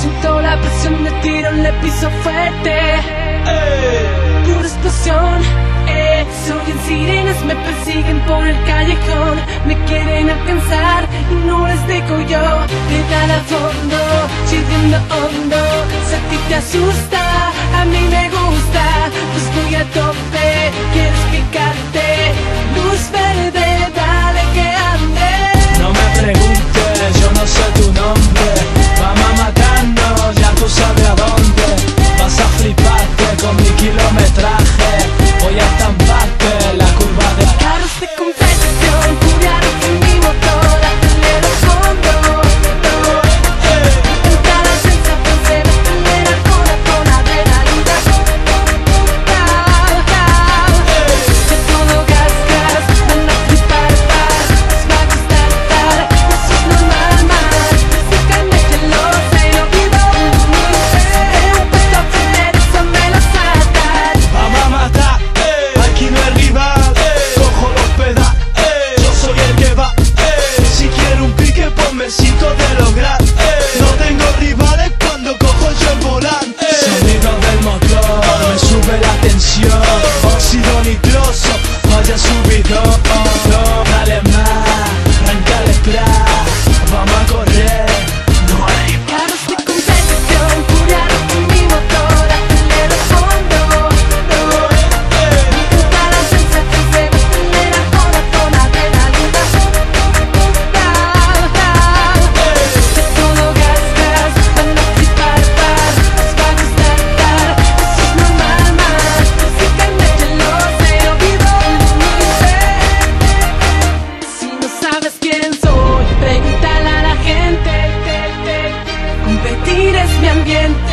Siento la presión de tiro, le piso fuerte. Pura explosión. Eh. Se oyen sirenas, me persiguen por el callejón. Me quieren alcanzar y no les dejo yo. Pedal a fondo, chillando hondo. Si a ti te asusta, a mí me gusta. Pues voy a tope. Luz verde. it up. ambiente.